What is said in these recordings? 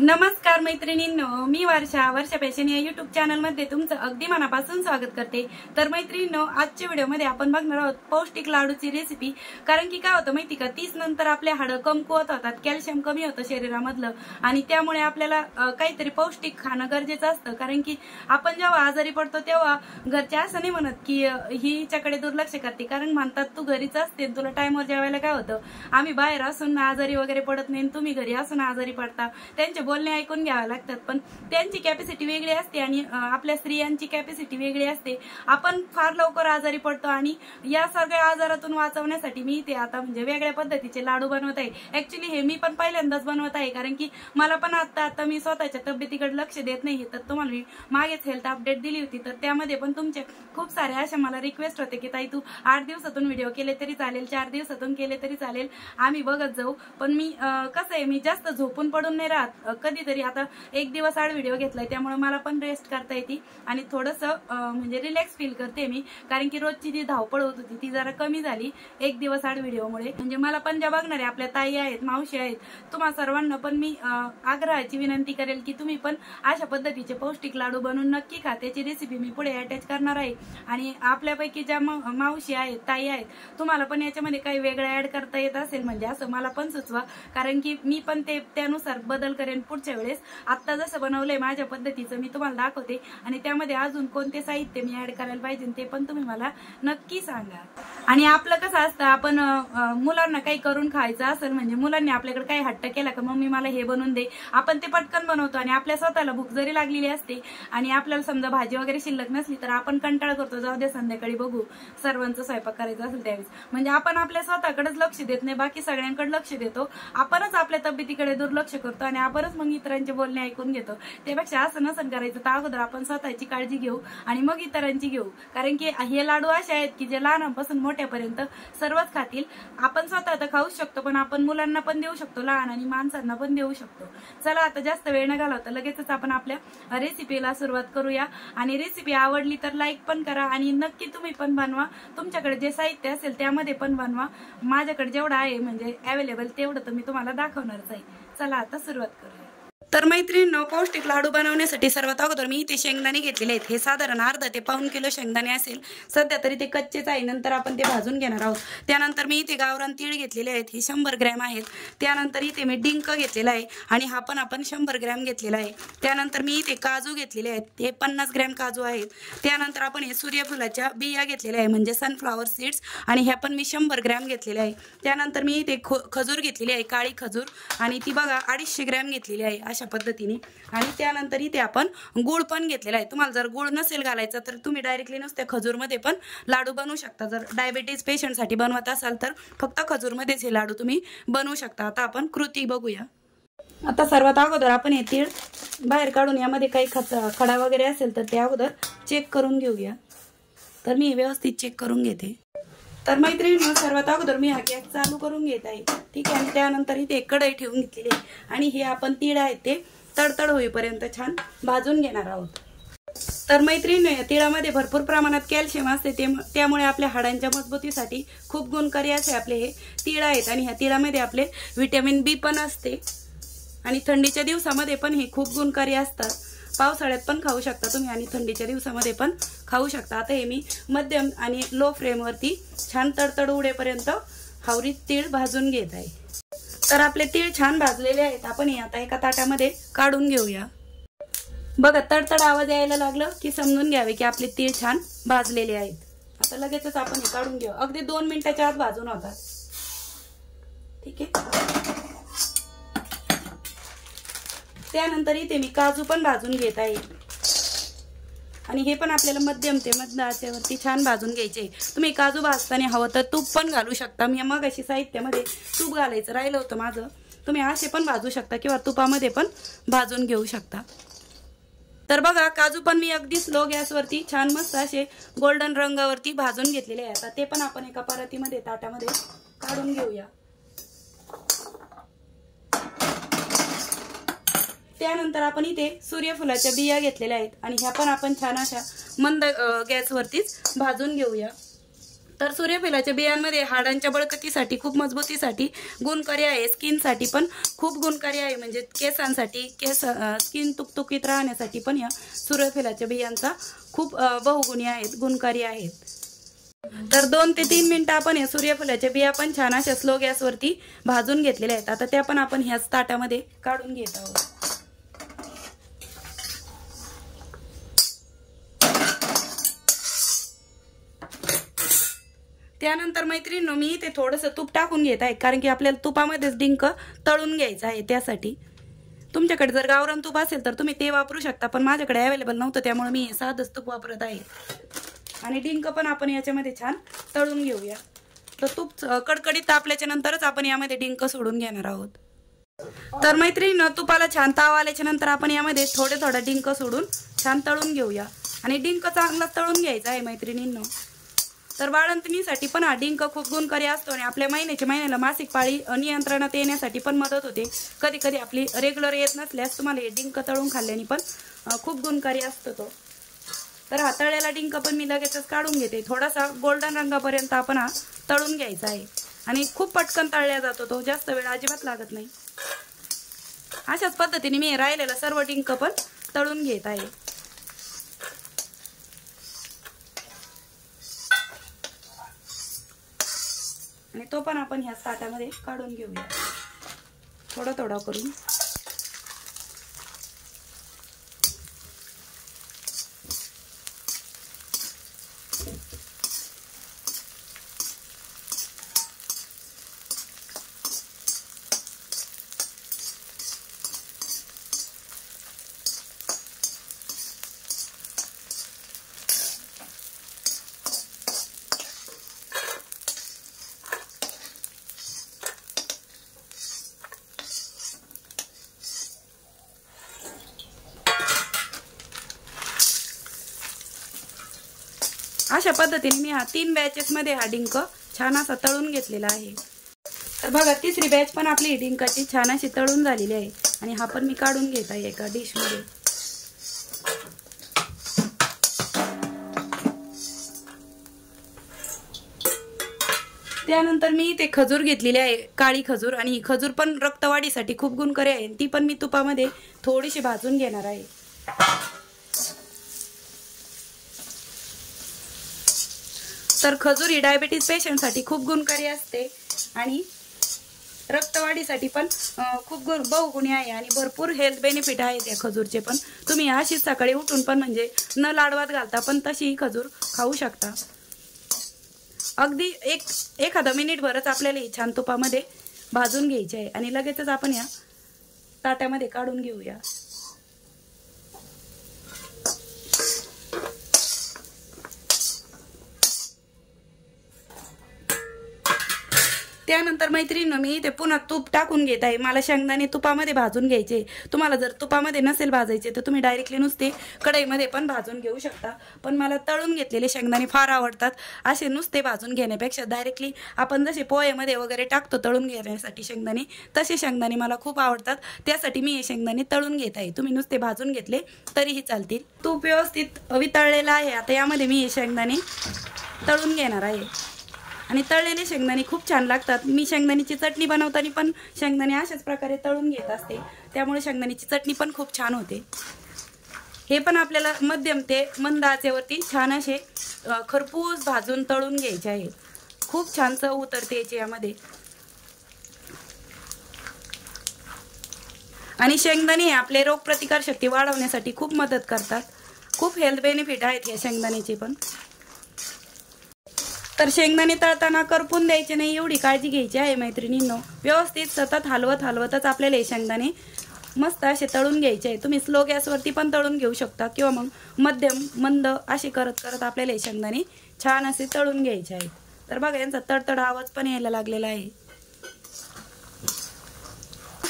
नमस्कार मैत्रिणींनो मी वर्षा वर्षा फॅशन या युट्यूब चॅनलमध्ये तुमचं अगदी मनापासून स्वागत करते. तर मैत्रिणींनो आजच्या व्हिडिओमध्ये आपण बघणार आहोत पौष्टिक लाडूची रेसिपी कारण की काय होतं माहिती का तीस नंतर आपले हाडं कमकुवत होतात कॅल्शियम कमी होतं शरीरामधलं. आणि त्यामुळे आपल्याला काहीतरी पौष्टिक खाणं गरजेचं असतं. कारण की आपण जेव्हा आजारी पडतो तेव्हा घरचे असं नाही म्हणत की हिच्याकडे दुर्लक्ष करते. कारण म्हणतात तू घरीच असते तुला टायमवर जेवायला काय होतं? आम्ही बाहेर असून आजारी वगैरे पडत नाही आणि तुम्ही घरी असून आजारी पडता. त्यांच्या बोलणे ऐकून घ्यावं लागतात. पण त्यांची कॅपॅसिटी वेगळी असते आणि आपल्या स्त्रियांची कॅपॅसिटी वेगळी असते. आपण फार लवकर आजारी पडतो आणि या सगळ्या आजारातून वाचवण्यासाठी मी ते आता म्हणजे वेगळ्या पद्धतीचे लाडू बनवत आहे. ऍक्च्युली हे मी पण पहिल्यांदाच बनवत आहे कारण की मला पण आता आता मी स्वतःच्या तब्येतीकडे लक्ष देत नाही तर तुम्हाला मी मागेच हेल्थ अपडेट दिली होती. तर त्यामध्ये पण तुमचे खूप सारे अशा मला रिक्वेस्ट होते की ताई तू आठ दिवसातून व्हिडिओ केले तरी चालेल चार दिवसातून केले तरी चालेल आम्ही बघत जाऊ. पण मी कसं आहे मी जास्त झोपून पडून नाही राहत. कधीतरी आता एक दिवस आड व्हिडिओ घेतलाय त्यामुळे मला पण रेस्ट करता येते. आणि थोडस म्हणजे रिलॅक्स फील करते मी. कारण की रोजची जी धावपळ होत होती ती जरा कमी झाली एक दिवस आड व्हिडिओमुळे म्हणजे मला पण ज्या बघणारे आपल्या ताई आहेत मावशी आहेत तुम्हा सर्वांना पण मी आग्रहाची विनंती करेल की तुम्ही पण अशा पद्धतीचे पौष्टिक लाडू बनवून नक्की खा. त्याची रेसिपी मी पुढे अटॅच करणार आहे. आणि आपल्यापैकी ज्या मावशी आहेत ताई आहेत तुम्हाला पण याच्यामध्ये काही वेगळं ऍड करता येत असेल म्हणजे असं मला पण सुचवा. कारण की मी पण ते त्यानुसार बदल करेन. पुढच्या वेळेस आता जसं बनवलंय माझ्या पद्धतीचं मी तुम्हाला दाखवते. आणि त्यामध्ये अजून कोणते साहित्य मी ऍड करायला पाहिजे ते पण तुम्ही मला नक्की सांगा. आणि आपलं कसं असतं आपण मुलांना काही करून खायचं असेल म्हणजे मुलांनी आपल्याकडे काही हट्ट केला का मम्मी मला हे बनवून दे आपण ते पटकन बनवतो आणि आपल्या स्वतःला भूक जरी लागलेली असते आणि आपल्याला समजा भाजी वगैरे शिल्लक नसली तर आपण कंटाळ करतो जाऊ दे संध्याकाळी बघू सर्वांचं स्वयंपाक करायचा असेल त्यावेळेस. म्हणजे आपण आपल्या स्वतःकडेच लक्ष देत नाही बाकी सगळ्यांकडे लक्ष देतो. आपणच आपल्या तब्येतीकडे दुर्लक्ष करतो आणि आपणच मग इतरांचे बोलणे ऐकून घेतो. त्यापेक्षा असं नसन करायचं. तर अगोदर आपण स्वतःची काळजी घेऊ आणि मग इतरांची घेऊ. कारण की हे लाडू असे आहेत की जे लहानापासून मोठ्यापर्यंत सर्वच खातील. आपण स्वतः तर खाऊच शकतो पण आपण मुलांना पण देऊ शकतो लहान आणि माणसांना पण देऊ शकतो. चला आता जास्त वेळ न घालवता लगेचच आपण आपल्या रेसिपीला सुरुवात करूया. आणि रेसिपी आवडली तर लाईक पण करा आणि नक्की तुम्ही पण बनवा. तुमच्याकडे जे साहित्य असेल त्यामध्ये पण बनवा. माझ्याकडे जेवढं आहे म्हणजे अवेलेबल तेवढं तर मी तुम्हाला दाखवणारच आहे. चला आता सुरुवात करूया. तर मैत्रिणींनो पौष्टिक लाडू बनवण्यासाठी सर्वात अगोदर मी इथे शेंगदाणे घेतलेले आहेत. हे साधारण अर्धा ते पाऊन किलो शेंगदाणे असेल. सध्या तरी ते कच्चेच आहे. नंतर आपण ते भाजून घेणार आहोत. त्यानंतर मी इथे गावरान तीळ घेतलेले आहेत. हे शंभर ग्रॅम आहेत. त्यानंतर इथे मी डिंक घेतलेला आहे आणि हा पण आपण शंभर ग्रॅम घेतलेला आहे. त्यानंतर मी इथे काजू घेतलेले आहेत. हे पन्नास ग्रॅम काजू आहेत. त्यानंतर आपण हे सूर्यफुलाच्या बिया घेतलेल्या आहे म्हणजे सनफ्लॉवर सीड्स आणि ह्या पण मी शंभर ग्रॅम घेतलेल्या आहे त्यानंतर मी इथे खो खजूर घेतलेली आहे काळी खजूर. आणि ती बघा अडीचशे ग्रॅम घेतलेली आहे. अशा पद्धतीने. आणि त्यानंतर इथे आपण गुळ पण घेतलेला आहे. तुम्हाला जर गुळ नसेल घालायचा तर तुम्ही डायरेक्टली नुसत्या खजूरमध्ये पण लाडू बनवू शकता. जर डायबेटीज पेशंटसाठी बनवत असाल तर फक्त खजूरमध्येच हे लाडू तुम्ही बनवू शकता. आता आपण कृती बघूया. आता सर्वात अगोदर आपण हे तीळ बाहेर काढून यामध्ये काही खच खडा वगैरे असेल तर ते अगोदर चेक करून घेऊया. तर मी व्यवस्थित चेक करून घेते. तर मैत्रिणी सर्वात अगोदर मी हा गॅस चालू करून घेत आहे. ठीक आहे आणि त्यानंतर इथे कढई ठेवून घेतलेली आहे. आणि हे आपण तीळ आहे ते तडतड होईपर्यंत छान भाजून घेणार आहोत. तर मैत्रिणी या तिळामध्ये भरपूर प्रमाणात कॅल्शियम असते ते त्यामुळे आपल्या हाडांच्या मजबूतीसाठी खूप गुणकारी असे आपले हे तीळ आहेत. आणि ह्या तिळामध्ये आपले व्हिटॅमिन बी पण असते. आणि थंडीच्या दिवसामध्ये पण हे खूप गुणकारी असतात. पावसाळ्यात पण खाऊ शकता तुम्ही आणि थंडीच्या दिवसामध्ये पण खाऊ शकता. आता हे मी मध्यम आणि लो फ्लेमवरती छान तडतड उडेपर्यंत हावरीत तीळ भाजून घेत आहे. तर आपले तीळ छान भाजलेले आहेत. आपण हे आता एका ताटामध्ये काढून घेऊया. बघा तडतड आवाज यायला लागलं की समजून घ्यावे की आपले तीळ छान भाजलेले आहेत. आता लगेचच आपण हे काढून घेऊ. अगदी दोन मिनिटाच्या आत भाजून होतात. ठीक आहे? त्यानंतर इथे मी काजू पण भाजून घेत आहे. आणि हे पण आपल्याला मध्यम ते मध्य आचेवरती छान भाजून घ्यायचे. तुम्ही काजू भाजताना हवं तर तूप पण घालू शकता. मी मग अशी साहित्यामध्ये तूप घालायचं राहिलं होतं माझं. तुम्ही असे पण भाजू शकता किंवा तुपामध्ये पण भाजून घेऊ शकता. तर बघा काजू पण मी अगदी स्लो गॅसवरती छान मस्त असे गोल्डन रंगावरती भाजून घेतलेले आहे. आता ते पण आपण एका परातीमध्ये ताटामध्ये काढून घेऊया. त्यानंतर आपण इथे सूर्यफुलाच्या बिया घेतलेल्या आहेत. आणि ह्या पण आपण छान अशा मंद गॅसवरतीच भाजून घेऊया. तर सूर्यफुलाच्या बियांमध्ये हाडांच्या बळकटीसाठी खूप मजबूतीसाठी गुणकारी आहे. स्किनसाठी पण खूप गुणकारी आहे. म्हणजे केसांसाठी केस स्किन तुकतुकीत राहण्यासाठी पण या सूर्यफुलाच्या बियांचा खूप बहुगुणी आहेत गुणकारी आहेत. तर दोन ते तीन मिनटं आपण या सूर्यफुलाच्या बिया पण छान अशा स्लो गॅसवरती भाजून घेतलेल्या आहेत. आता त्या पण आपण ह्याच ताटामध्ये काढून घेत आहोत. त्यानंतर मैत्रिणी मी ते थोडंसं तूप टाकून घेत आहे कारण की आपल्याला तुपामध्येच डिंक तळून घ्यायचं आहे त्यासाठी. तुमच्याकडे जर गावरान तूप असेल तर तुम्ही ते वापरू शकता पण माझ्याकडे अवेलेबल नव्हतं त्यामुळे मी साधंच तूप वापरत आहे. आणि डिंक पण आपण याच्यामध्ये छान तळून घेऊया. तर तूप कडकडीत तापल्याच्या नंतरच आपण यामध्ये डिंक सोडून घेणार आहोत. तर मैत्रिणी तुपाला छान ताव आल्याच्यानंतर आपण यामध्ये थोडे थोडा डिंक सोडून छान तळून घेऊया. आणि डिंक चांगला तळून घ्यायचा आहे मैत्रिणींनो. तर बाळंतणीसाठी पण हा डिंक खूप गुणकारी असतो आणि आपल्या महिन्याच्या महिन्याला मासिक पाळी नियंत्रणात येण्यासाठी पण मदत होते. कधी कधी आपली रेग्युलर येत नसल्यास तुम्हाला हे डिंक तळून खाल्ल्याने पण खूप गुणकारी असतो तो. तर हा तळलेला डिंक पण मी लगेचच काढून घेते. थोडासा गोल्डन रंगापर्यंत आपण हा तळून घ्यायचा आहे. आणि खूप पटकन तळल्या जातो तो. जास्त वेळ अजिबात लागत नाही. अशाच पद्धतीने मी राहिलेला सर्व डिंक पण तळून घेत आहे. आणि तो पण आपण ह्या ताटामध्ये काढून घेऊया. थोडं थोडं करून. अशा पद्धतीने मी हा तीन बॅचेसमध्ये हा डिंक छान असा तळून घेतलेला आहे. तर बघा तिसरी बॅच पण आपली डिंकाची छान अशी तळून झालेली आहे. आणि हा पण मी काढून घेत आहे एका डिशमध्ये त्यानंतर मी ते खजूर घेतलेली आहे काळी खजूर. आणि ही खजूर पण रक्तवाढीसाठी खूप गुणकारी आहे. ती पण मी तुपामध्ये थोडीशी भाजून घेणार आहे. तर खजूर ही डायबिटीज पेशंटसाठी खूप गुणकारी असते. आणि रक्तवाढीसाठी पण खूप गुण बहुगुणी आहे आणि भरपूर हेल्थ बेनिफिट आहेत या खजूरचे पण. तुम्ही अशीच सकाळी उठून पण म्हणजे न लाडवात घालता पण तशी खजूर खाऊ शकता. अगदी एक एखादा मिनिटभरच आपल्याला ही छान तुपामध्ये भाजून घ्यायची आहे. आणि लगेचच आपण या ताट्यामध्ये काढून घेऊया. त्यानंतर मैत्रिणी मी ते पुन्हा तूप टाकून घेत आहे. मला शेंगदाणे तुपामध्ये भाजून घ्यायचे. तुम्हाला जर तुपामध्ये नसेल भाजायचे तर तुम्ही डायरेक्टली नुसते कढईमध्ये पण भाजून घेऊ शकता. पण मला तळून घेतलेले शेंगदाणे फार आवडतात. असे नुसते भाजून घेण्यापेक्षा डायरेक्टली आपण जसे पोहेमध्ये वगैरे टाकतो तळून घेण्यासाठी शेंगदाणे तसे शेंगदाणे मला खूप आवडतात. त्यासाठी मी हे शेंगदाणे तळून घेत आहे. तुम्ही नुसते भाजून घेतले तरीही चालतील. तूप व्यवस्थित वितळलेला आहे. आता यामध्ये मी हे शेंगदाणे तळून घेणार आहे. आणि तळलेले शेंगदाणे खूप छान लागतात. मी शेंगदाण्याची चटणी बनवताना पण शेंगदाणे अशाच प्रकारे तळून घेत असते. त्यामुळे शेंगदाण्याची चटणी पण खूप छान होते. हे पण आपल्याला मध्यम ते मंद आचेवरती छान असे खरपूस भाजून तळून घ्यायचे आहे. खूप छान चव उतरते याची यामध्ये आणि शेंगदाणे हे आपले रोगप्रतिकार शक्ती वाढवण्यासाठी खूप मदत करतात. खूप हेल्थ बेनिफिट आहेत या शेंगदाण्याचे पण. तर शेंगदाणे तळताना करपून द्यायचे नाही एवढी काळजी घ्यायची आहे मैत्रिणींनो. व्यवस्थित सतत हलवत हलवतच आपल्याला हे शेंगदाणे मस्त असे तळून घ्यायचे आहे. तुम्ही स्लो गॅसवरती पण तळून घेऊ शकता किंवा मग मध्यम मंद असे करत करत आपल्याला हे शेंगदाणे छान असे तळून घ्यायचे आहेत. तर बघा यांचा तडतड आवाज पण यायला लागलेला आहे.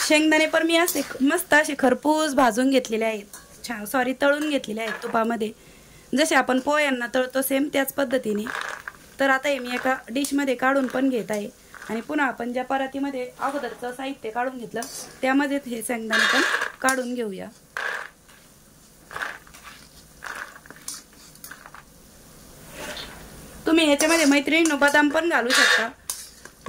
शेंगदाणे पण मी असे मस्त असे खरपूस भाजून घेतलेले आहेत. छान सॉरी तळून घेतलेले आहेत तुपामध्ये. जसे आपण पोयांना तळतो सेम त्याच पद्धतीने. तर आता हे मी एका डिशमध्ये काढून पण घेत आहे. आणि पुन्हा आपण ज्या परातीमध्ये अगोदरचं साहित्य काढून घेतलं त्यामध्ये हे शेंगदाणे पण काढून घेऊया. तुम्ही याच्यामध्ये मैत्रिणी बदाम पण घालू शकता.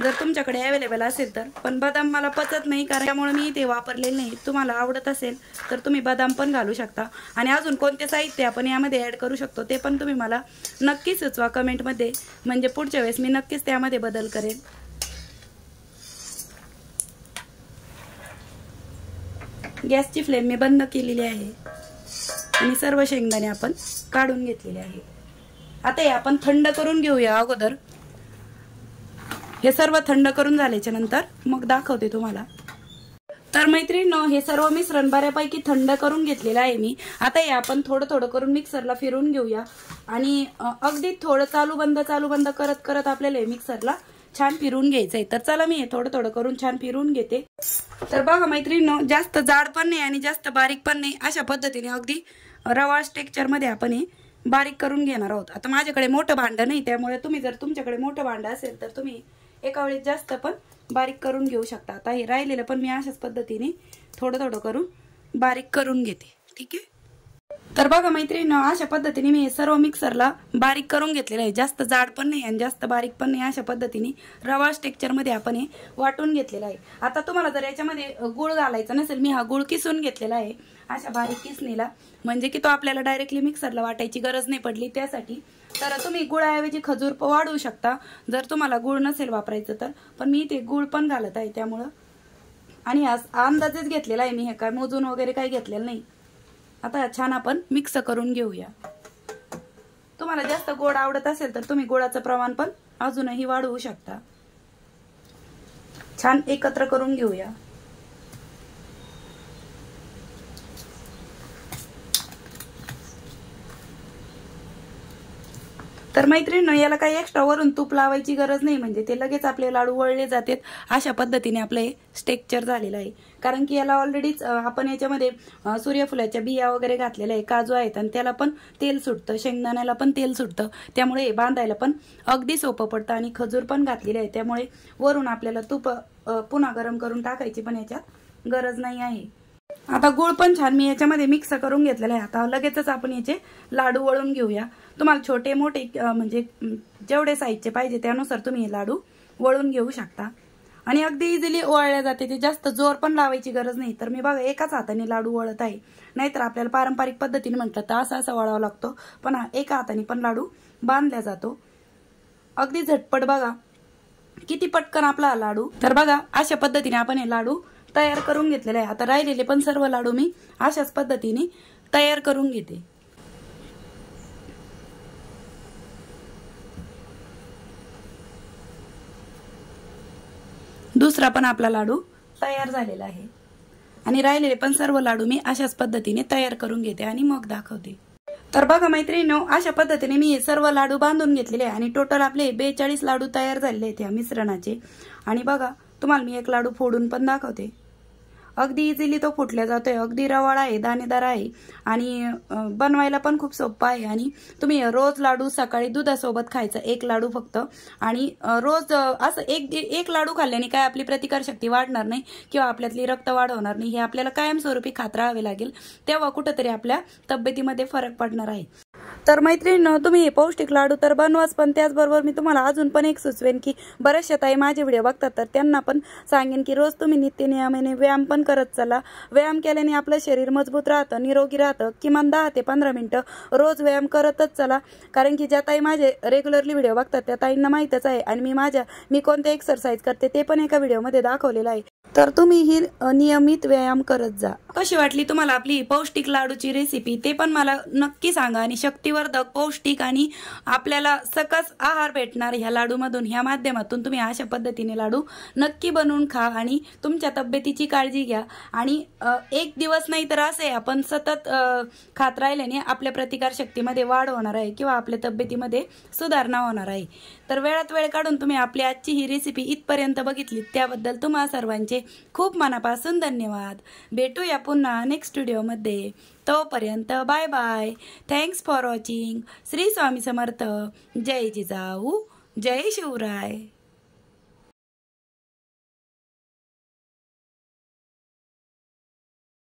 जर तुमच्याकडे अवेलेबल असेल तर. पण बदाम मला पचत नाही कारण त्यामुळे मी ते वापरलेले नाही. तुम्हाला आवडत असेल तर तुम्ही बदाम पण घालू शकता. आणि अजून कोणते साहित्य आपण यामध्ये ॲड करू शकतो ते पण तुम्ही मला नक्की सुचवा कमेंटमध्ये म्हणजे पुढच्या वेळेस मी नक्कीच त्यामध्ये बदल करेन. गॅसची फ्लेम मी बंद केलेली आहे. आणि सर्व शेंगदाणे आपण काढून घेतलेले आहे आता हे आपण थंड करून घेऊया अगोदर. हे सर्व थंड करून झाल्याच्यानंतर मग दाखवते तुम्हाला. तर मैत्रिणी हे सर्व मिश्रण बऱ्यापैकी थंड करून घेतलेलं आहे मी. आता हे आपण थोडं थोडं करून मिक्सरला फिरून घेऊया. आणि अगदी थोडं चालू बंद चालू बंद करत करत आपल्याला हे मिक्सरला छान फिरून घ्यायचंय तर चला मी हे थोडं थोडं करून छान फिरून घेते. तर बघा मैत्रिणी जास्त जाड पण नाही आणि जास्त बारीक पण नाही. अशा पद्धतीने अगदी रवाळ स्टेक्चरमध्ये आपण हे बारीक करून घेणार आहोत. आता माझ्याकडे मोठं भांडं नाही त्यामुळे तुम्ही जर तुमच्याकडे मोठं भांडं असेल तर तुम्ही एका वेळेस जास्त पण बारीक करून घेऊ शकता. आता हे राहिलेलं पण मी अशाच पद्धतीने थोडं थोडं करून बारीक करून घेते. ठीक आहे? तर बघा मैत्रिणी अशा पद्धतीने मी सर्व मिक्सरला बारीक करून घेतलेलं आहे. जास्त जाड पण नाही आणि जास्त बारीक पण नाही अशा पद्धतीने रवा स्टेक्चरमध्ये आपण हे वाटून घेतलेलं आहे. आता तुम्हाला जर याच्यामध्ये गुळ घालायचा नसेल मी हा गुळ किसून घेतलेला आहे. अशा बारीक किसणीला. म्हणजे की तो आपल्याला डायरेक्टली मिक्सरला वाटायची गरज नाही पडली. त्यासाठी तर तुम्ही गुळाऐवजी खजूर वाढवू शकता. जर तुम्हाला गुळ नसेल वापरायचं तर. पण मी ते गुळ पण घालत आहे त्यामुळं. आणि आज अंदाजेच घेतलेला आहे मी हे काय मोजून वगैरे काही घेतलेलं नाही. आता छान आपण मिक्स करून घेऊया. तुम्हाला जास्त गोड आवडत असेल तर तुम्ही गोडाचं प्रमाण पण अजूनही वाढवू शकता. छान एकत्र करून घेऊया. तर मैत्रिणी याला काही एक्स्ट्रा वरून तूप लावायची गरज नाही. म्हणजे ते लगेच आपले लाडू वळले जातात. अशा पद्धतीने आपलं हे स्टेक्चर झालेलं आहे. कारण की याला ऑलरेडीच आपण याच्यामध्ये सूर्यफुलाच्या बिया वगैरे घातलेल्या आहे काजू आहेत. आणि त्याला पण तेल सुटतं. शेंगदाण्याला पण तेल सुटतं. त्यामुळे बांधायला पण अगदी सोपं पडतं. आणि खजूर पण घातलेले आहे त्यामुळे वरून आपल्याला तूप पुन्हा गरम करून टाकायची पण याच्यात गरज नाही आहे. आता गुळ पण छान मी याच्यामध्ये मिक्स करून घेतलेला आहे. आता लगेचच आपण याचे लाडू वळून घेऊया. तुम्हाला छोटे मोठे म्हणजे जेवढे साईजचे पाहिजे त्यानुसार तुम्ही हे लाडू वळून घेऊ शकता. आणि अगदी इझिली ओळल्या जाते. ते जास्त जोर पण लावायची गरज नाही. तर मी बघा एकाच हाताने लाडू वळत आहे. नाहीतर आपल्याला पारंपरिक पद्धतीने म्हटलं तर असा असा वळावा लागतो. पण एका हाताने पण लाडू बांधला जातो. अगदी झटपट बघा. किती पटकन आपला लाडू. तर बघा अशा पद्धतीने आपण हे लाडू तयार करून घेतलेले आहे. आता राहिलेले पण सर्व लाडू मी अशाच पद्धतीने तयार करून घेते. दुसरा पण आपला लाडू तयार झालेला आहे. आणि राहिलेले पण सर्व लाडू मी अशाच पद्धतीने तयार करून घेते आणि मग दाखवते. तर बघा मैत्रिणी अशा पद्धतीने मी सर्व लाडू बांधून घेतलेले आणि टोटल आपले बेचाळीस लाडू तयार झालेले आहेत या मिश्रणाचे. आणि बघा तुम्हाला मी एक लाडू फोडून पण दाखवते. अगदी इझिली तो फुटल्या जातोय. अगदी रवाळ आहे दाणेदार आहे. आणि बनवायला पण खूप सोपं आहे. आणि तुम्ही रोज लाडू सकाळी दुधासोबत खायचं एक लाडू फक्त. आणि रोज असं एक एक लाडू खाल्ल्याने काय आपली प्रतिकारशक्ती वाढणार नाही किंवा आपल्यातली रक्त वाढवणार नाही हे आपल्याला कायमस्वरूपी खात राहावे लागेल. तेव्हा कुठंतरी आपल्या तब्येतीमध्ये फरक पडणार आहे. तर मैत्रिणी तुम्ही हे पौष्टिक लाडू तर बनवाच पण त्याचबरोबर मी तुम्हाला अजून पण एक सुचवेन की बऱ्याचशा ताई माझे व्हिडिओ बघतात तर त्यांना पण सांगेन की रोज तुम्ही नित्य नियमाने व्यायाम पण करत चला. व्यायाम केल्याने आपलं शरीर मजबूत राहतं निरोगी राहतं किमान दहा ते पंधरा मिनटं रोज व्यायाम करतच चला. कारण की ज्या ताई माझे रेग्युलरली व्हिडिओ बघतात त्या ताईंना माहीतच आहे आणि मी माझ्या मी कोणते एक्सरसाइज करते ते पण एका व्हिडिओमध्ये दाखवलेलं आहे. तर तुम्ही ही नियमित व्यायाम करत जा. कशी वाटली तुम्हाला आपली पौष्टिक लाडूची रेसिपी ते पण मला नक्की सांगा आणि शक्तिवर्धक पौष्टिक आणि आपल्याला सकस आहार भेटणार ह्या लाडूमधून ह्या माध्यमातून तुम्ही अशा पद्धतीने लाडू नक्की बनवून खा आणि तुमच्या तब्येतीची काळजी घ्या. आणि एक दिवस नाही तर असे आपण सतत खात राहिल्याने आपल्या प्रतिकार शक्तीमध्ये वाढ होणार आहे किंवा आपल्या तब्येतीमध्ये सुधारणा होणार आहे. तर वेळात वेळ काढून तुम्ही आपली आजची ही रेसिपी इथपर्यंत बघितली. त्याबद्दल तुम्हा सर्वांचे खूप मनापासून धन्यवाद. भेटूया पुन्हा नेक्स्ट व्हिडिओमध्ये तोपर्यंत bye bye thanks for watching Shri Swami Samarth. जय जिजाऊ. जय शिवराय.